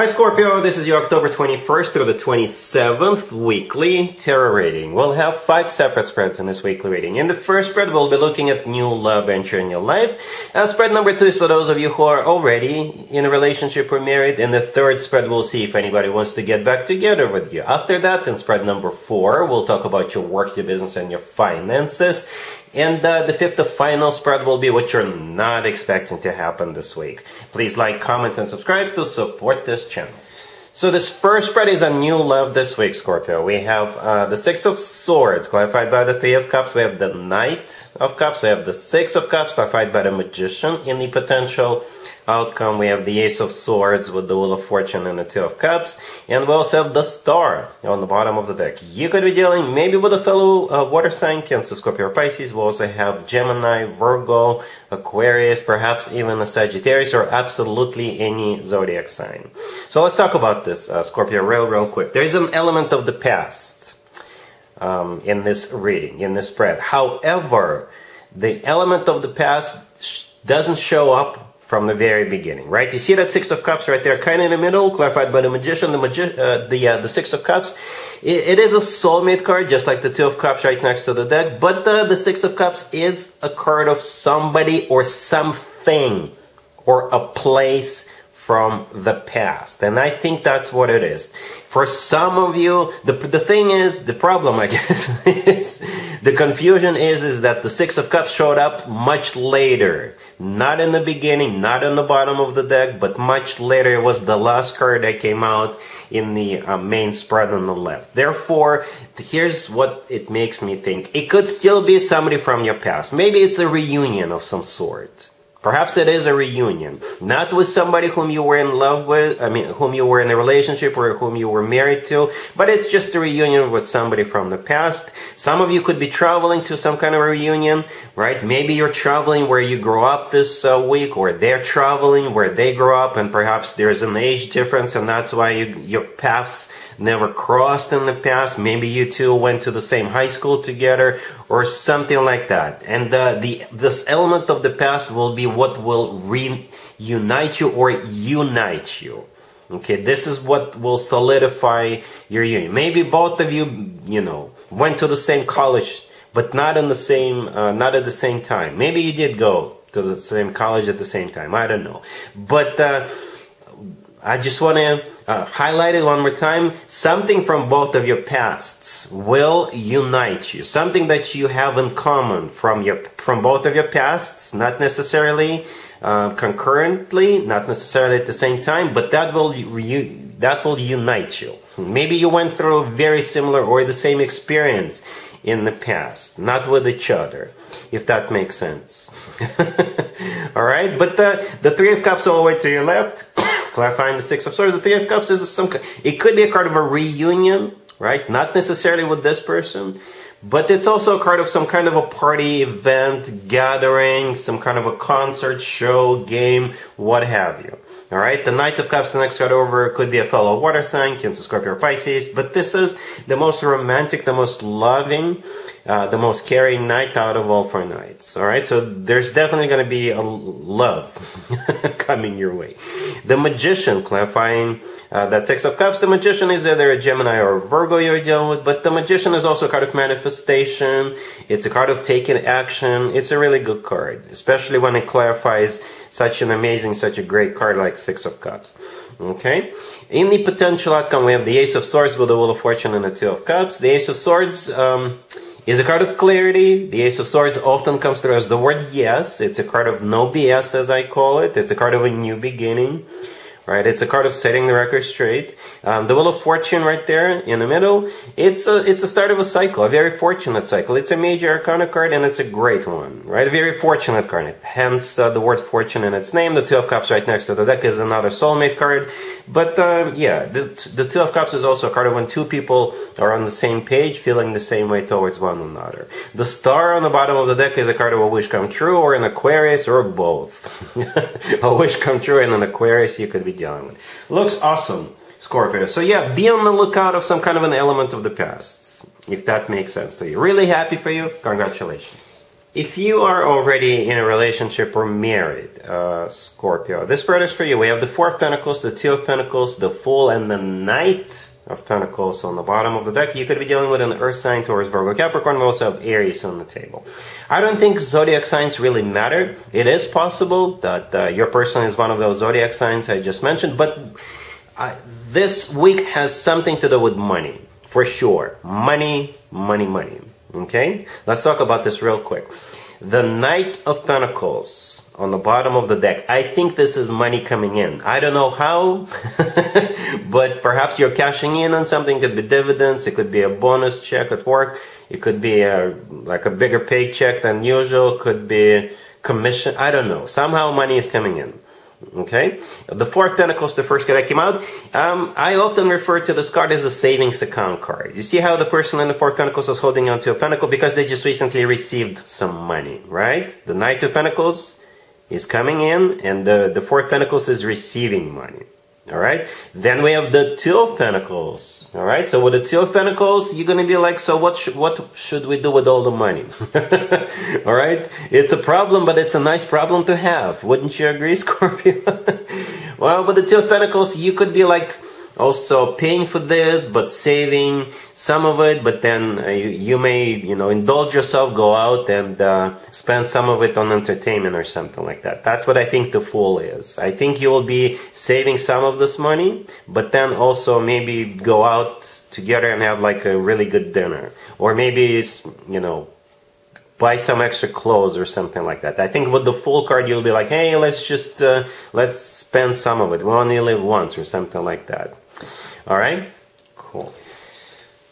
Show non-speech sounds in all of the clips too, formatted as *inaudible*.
Hi Scorpio, this is your October 21st through the 27th weekly tarot reading. We'll have five separate spreads in this weekly reading. In the first spread, we'll be looking at new love entering your life. And spread number two is for those of you who are already in a relationship or married. In the third spread, we'll see if anybody wants to get back together with you. After that, in spread number four, we'll talk about your work, your business, and your finances. And uh, the fifth, the final spread will be what you're not expecting to happen this week. Please like, comment, and subscribe to support this channel. So this first spread is a new love this week, Scorpio. We have uh, the Six of Swords, clarified by the Three of Cups. We have the Knight of Cups. We have the Six of Cups, clarified by the Magician in the potential outcome, we have the Ace of Swords with the Wheel of Fortune and the Two of Cups. And we also have the Star on the bottom of the deck. You could be dealing maybe with a fellow uh, water sign, Cancer, Scorpio, or Pisces. We also have Gemini, Virgo, Aquarius, perhaps even a Sagittarius, or absolutely any zodiac sign. So let's talk about this, uh, Scorpio, real, real quick. There is an element of the past um, in this reading, in this spread. However, the element of the past doesn't show up from the very beginning, right? You see that Six of Cups right there, kind of in the middle, clarified by the Magician, the magi- uh, the uh, the Six of Cups. It, it is a soulmate card, just like the Two of Cups right next to the deck. But the the Six of Cups is a card of somebody or something or a place from the past, and I think that's what it is. For some of you, the the thing is, the problem, I *laughs* guess, is the confusion is is that the Six of Cups showed up much later not in the beginning, not in the bottom of the deck, but much later. It was the last card that came out in the uh, main spread on the left. Therefore, here's what it makes me think. It could still be somebody from your past. Maybe it's a reunion of some sort. Perhaps it is a reunion, not with somebody whom you were in love with, I mean, whom you were in a relationship or whom you were married to, but it's just a reunion with somebody from the past. Some of you could be traveling to some kind of reunion, right? Maybe you're traveling where you grew up this uh, week, or they're traveling where they grew up, and perhaps there's an age difference, and that's why you, your paths never crossed in the past. Maybe you two went to the same high school together or something like that. And uh, the this element of the past will be what will reunite you or unite you. Okay, this is what will solidify your union. Maybe both of you, you know, went to the same college, but not in the same, uh, not at the same time. Maybe you did go to the same college at the same time. I don't know, but uh, I just want to uh, highlight it one more time. Something from both of your pasts will unite you. Something that you have in common from your from both of your pasts, not necessarily uh, concurrently, not necessarily at the same time, but that will you, that will unite you. Maybe you went through a very similar or the same experience in the past, not with each other, if that makes sense. *laughs* all right, but the the three of cups all the way to your left clarifying the Six of Swords. The Three of Cups is some. It could be a card of a reunion, right? Not necessarily with this person, but it's also a card of some kind of a party event, gathering, some kind of a concert, show, game, what have you. All right, the Knight of Cups, the next card over, could be a fellow water sign, Cancer, Scorpio, or Pisces, but this is the most romantic, the most loving, uh, the most caring knight out of all four knights. All right, so there's definitely going to be a love *laughs* coming your way. The Magician, clarifying uh, that Six of Cups, the Magician is either a Gemini or Virgo you're dealing with, but the Magician is also a card of manifestation. It's a card of taking action. It's a really good card, especially when it clarifies such an amazing, such a great card like Six of Cups. Okay? In the potential outcome, we have the Ace of Swords with the Wheel of Fortune and the Two of Cups. The Ace of Swords, um, is a card of clarity. The Ace of Swords often comes through as the word yes. It's a card of no BS, as I call it. It's a card of a new beginning. Right? It's a card of setting the record straight. Um, the Wheel of Fortune right there in the middle. It's a it's a start of a cycle, a very fortunate cycle. It's a major arcana card and it's a great one, right? A very fortunate card. Hence uh, the word fortune in its name. The Two of Cups right next to the deck is another soulmate card. But um, yeah, the, the Two of Cups is also a card of when two people are on the same page, feeling the same way towards one another. The star on the bottom of the deck is a card of a wish come true, or an Aquarius, or both. *laughs* a wish come true and an Aquarius you could be dealing with. Looks awesome, Scorpio. So yeah, be on the lookout of some kind of an element of the past, if that makes sense to you. Really happy for you. Congratulations. If you are already in a relationship or married, uh, Scorpio, this spread is for you. We have the Four of Pentacles, the Two of Pentacles, the Fool, and the Knight of Pentacles on the bottom of the deck. You could be dealing with an Earth sign Taurus, Virgo, Capricorn. We also have Aries on the table. I don't think zodiac signs really matter. It is possible that uh, your person is one of those zodiac signs I just mentioned, but uh, this week has something to do with money, for sure. Money, money, money. Okay? Let's talk about this real quick. The Knight of Pentacles on the bottom of the deck. I think this is money coming in. I don't know how, *laughs* but perhaps you're cashing in on something. It could be dividends. It could be a bonus check at work. It could be a, like a bigger paycheck than usual. Could be commission. I don't know. Somehow money is coming in. Okay, the Four of Pentacles, the first card that came out. Um, I often refer to this card as a savings account card. You see how the person in the Four Pentacles is holding onto a pentacle because they just recently received some money, right? The Knight of Pentacles is coming in, and the the Pentacles is receiving money. All right. Then we have the Two of Pentacles. All right. So with the Two of Pentacles, you're gonna be like, so what? Sh- what should we do with all the money? *laughs* all right. It's a problem, but it's a nice problem to have. Wouldn't you agree, *laughs* Scorpio? well, with the Two of Pentacles, you could be like also paying for this but saving some of it but then uh, you, you, may you know indulge yourself go out and uh, spend some of it on entertainment or something like that that's what i think the fool is i think you will be saving some of this money but then also maybe go out together and have like a really good dinner or maybe you know buy some extra clothes or something like that. I think with the full card, you'll be like, hey, let's just uh, let's spend some of it. We only live once or something like that. All right, cool.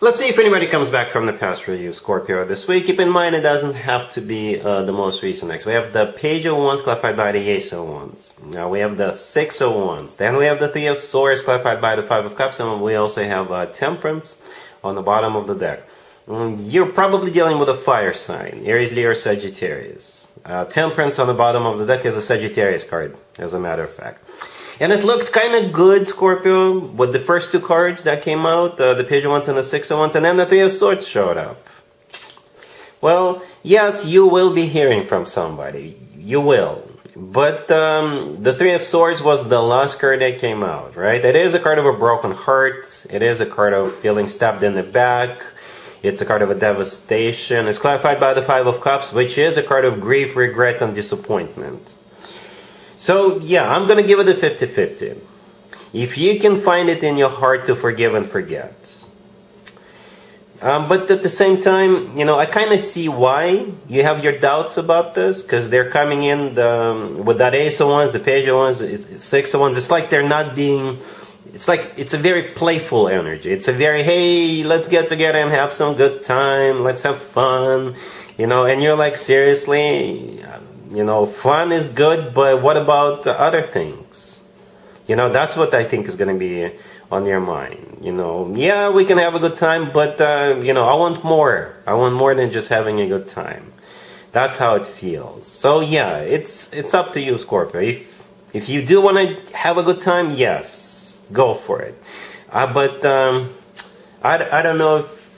Let's see if anybody comes back from the past you, Scorpio, this week. Keep in mind, it doesn't have to be uh, the most recent X. We have the Page of Wands clarified by the Ace of Wands. Now we have the Six of Wands. Then we have the Three of Swords clarified by the Five of Cups. And we also have uh, Temperance on the bottom of the deck. Mm, you're probably dealing with a fire sign, Aries, Leo, Sagittarius. Uh, temperance on the bottom of the deck is a Sagittarius card, as a matter of fact. And it looked kind of good, Scorpio, with the first two cards that came out, uh, the Page of Wands and the Six of Wands, and then the Three of Swords showed up. Well, yes, you will be hearing from somebody. You will. But um, the Three of Swords was the last card that came out, right? It is a card of a broken heart. It is a card of feeling stabbed in the back it's a card of a devastation. It's clarified by the Five of Cups, which is a card of grief, regret, and disappointment. So, yeah, I'm going to give it a 50 50. If you can find it in your heart to forgive and forget. Um, but at the same time, you know, I kind of see why you have your doubts about this because they're coming in the, um, with that of Wands, the Page of Wands, Six of Wands. It's like they're not being it's like it's a very playful energy. It's a very hey, let's get together and have some good time. Let's have fun, you know. And you're like seriously, you know, fun is good, but what about the other things? You know, that's what I think is going to be on your mind. You know, yeah, we can have a good time, but uh, you know, I want more. I want more than just having a good time. That's how it feels. So yeah, it's it's up to you, Scorpio. If if you do want to have a good time, yes go for it. Uh, but um, I, I don't know if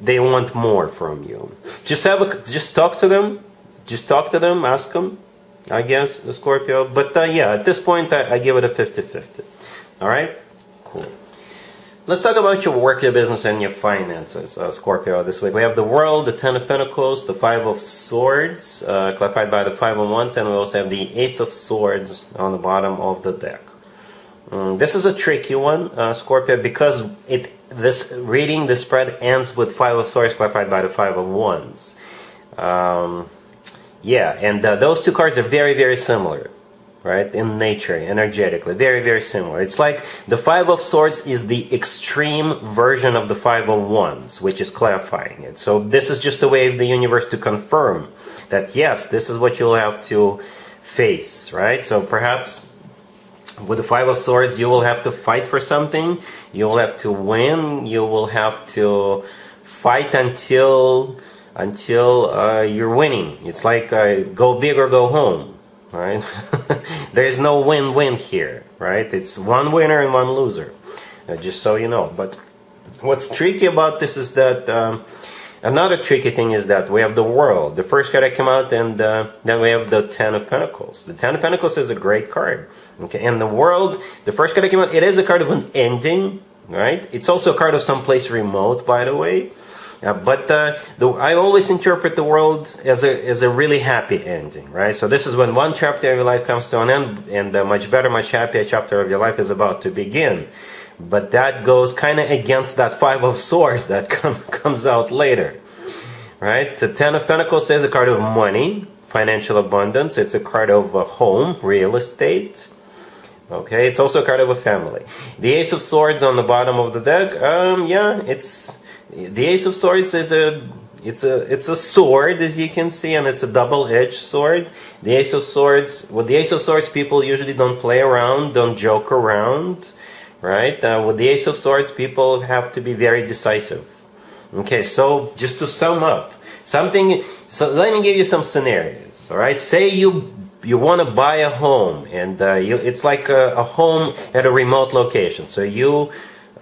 they want more from you. Just have a just talk to them. Just talk to them. Ask them. I guess the Scorpio. But uh, yeah, at this point, I, I give it a 50-50. All right. Cool. Let's talk about your work, your business, and your finances, uh, Scorpio, this week. We have the World, the Ten of Pentacles, the Five of Swords, uh, clarified by the Five of Wands, and we also have the Ace of Swords on the bottom of the deck. Mm, this is a tricky one, uh, Scorpio, because it this reading the spread ends with five of swords clarified by the five of wands. Um, yeah, and uh, those two cards are very very similar, right? In nature, energetically, very very similar. It's like the five of swords is the extreme version of the five of wands, which is clarifying it. So this is just a way of the universe to confirm that yes, this is what you'll have to face, right? So perhaps with the Five of Swords, you will have to fight for something. You will have to win. You will have to fight until until uh, you're winning. It's like uh, go big or go home, right? *laughs* there is no win-win here, right? It's one winner and one loser, uh, just so you know. But what's tricky about this is that um, Another tricky thing is that we have the world. The first card that came out, and uh, then we have the Ten of Pentacles. The Ten of Pentacles is a great card. Okay, and the world, the first card that came out, it is a card of an ending, right? It's also a card of someplace remote, by the way. Uh, but uh, the, I always interpret the world as a as a really happy ending, right? So this is when one chapter of your life comes to an end, and a much better, much happier chapter of your life is about to begin. But that goes kind of against that Five of Swords that *laughs* come, comes out later. Right? The Ten of Pentacles is a card of money, financial abundance. It's a card of a home, real estate. Okay, it's also a card of a family. The Ace of Swords on the bottom of the deck. Um, yeah, it's the Ace of Swords is a it's a it's a sword as you can see, and it's a double-edged sword. The Ace of Swords. With the Ace of Swords, people usually don't play around, don't joke around right? Uh, with the Ace of Swords, people have to be very decisive. Okay, so just to sum up, something. So let me give you some scenarios. All right, say you you want to buy a home, and uh, you, it's like a, a, home at a remote location. So you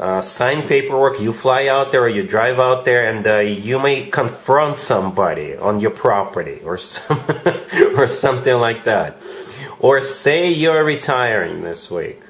uh, sign paperwork, you fly out there, or you drive out there, and uh, you may confront somebody on your property, or *laughs* some, or something like that. Or say you're retiring this week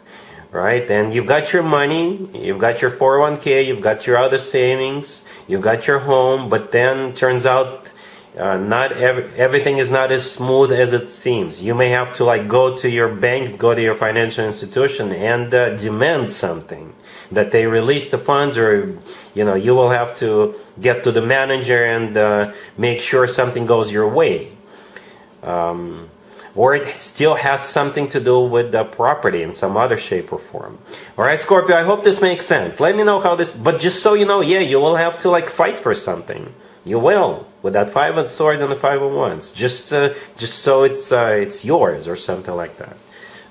right? And you've got your money, you've got your 401k, you've got your other savings, you've got your home, but then turns out uh, not ev- everything is not as smooth as it seems. You may have to like go to your bank, go to your financial institution, and uh, demand something that they release the funds, or you know you will have to get to the manager and uh, make sure something goes your way. Um, or it still has something to do with the property in some other shape or form. All right, Scorpio, I hope this makes sense. Let me know how this, but just so you know, yeah, you will have to like fight for something. You will with that five of swords and the five of wands. Just, uh, just so it's uh, it's yours or something like that.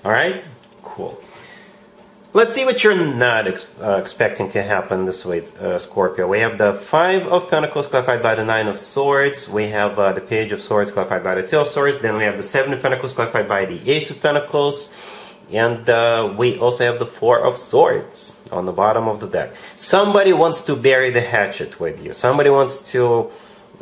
All right, cool. Let's see what you're not ex uh, expecting to happen this week, uh, Scorpio. We have the Five of Pentacles clarified by the Nine of Swords. We have uh, the Page of Swords clarified by the Two of Swords. Then we have the Seven of Pentacles clarified by the Ace of Pentacles. And uh, we also have the Four of Swords on the bottom of the deck. Somebody wants to bury the hatchet with you. Somebody wants to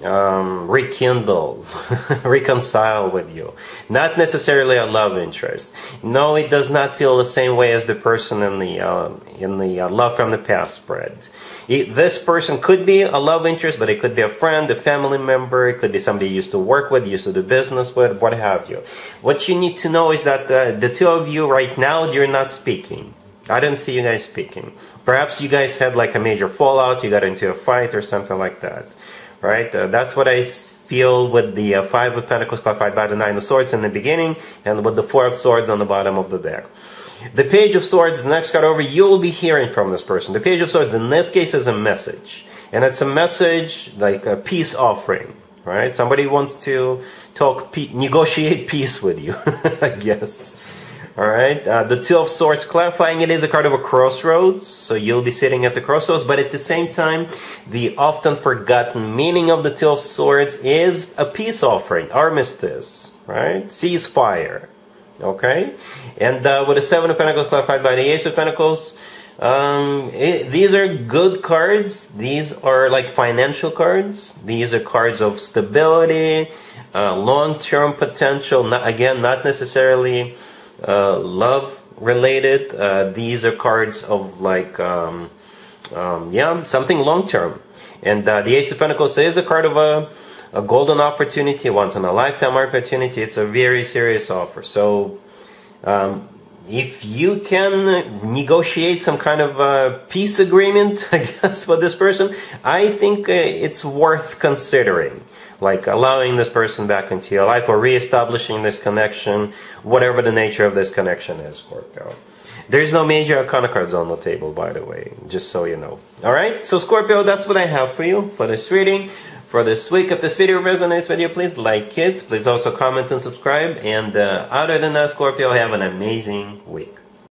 um, rekindle, *laughs* reconcile with you. Not necessarily a love interest. No, it does not feel the same way as the person in the uh, in the uh, love from the past spread. It, this person could be a love interest, but it could be a friend, a family member, it could be somebody you used to work with, used to do business with, what have you. What you need to know is that uh, the two of you right now, you're not speaking. I didn't see you guys speaking. Perhaps you guys had like a major fallout, you got into a fight or something like that right? Uh, that's what I feel with the uh, Five of Pentacles clarified by the Nine of Swords in the beginning, and with the Four of Swords on the bottom of the deck. The Page of Swords, the next card over, you'll be hearing from this person. The Page of Swords, in this case, is a message. And it's a message like a peace offering, right? Somebody wants to talk, negotiate peace with you, *laughs* I guess. All right. Uh, the Two of Swords clarifying it is a card of a crossroads. So you'll be sitting at the crossroads. But at the same time, the often forgotten meaning of the Two of Swords is a peace offering, armistice, right? Ceasefire. Okay. And uh, with the Seven of Pentacles clarified by the Ace of Pentacles, um, it, these are good cards. These are like financial cards. These are cards of stability, uh, long-term potential. Not, again, not necessarily uh, love related. Uh, these are cards of like, um, um, yeah, something long term. And uh, the Ace of Pentacles is a card of a, a golden opportunity, once in a lifetime opportunity. It's a very serious offer. So, um, if you can negotiate some kind of uh, peace agreement, *laughs* I guess, with this person, I think uh, it's worth considering like allowing this person back into your life or reestablishing this connection, whatever the nature of this connection is, Scorpio. There's no major arcana cards on the table, by the way, just so you know. Alright, so Scorpio, that's what I have for you for this reading. For this week, if this video resonates with you, please like it. Please also comment and subscribe. And uh, other than that, Scorpio, have an amazing week.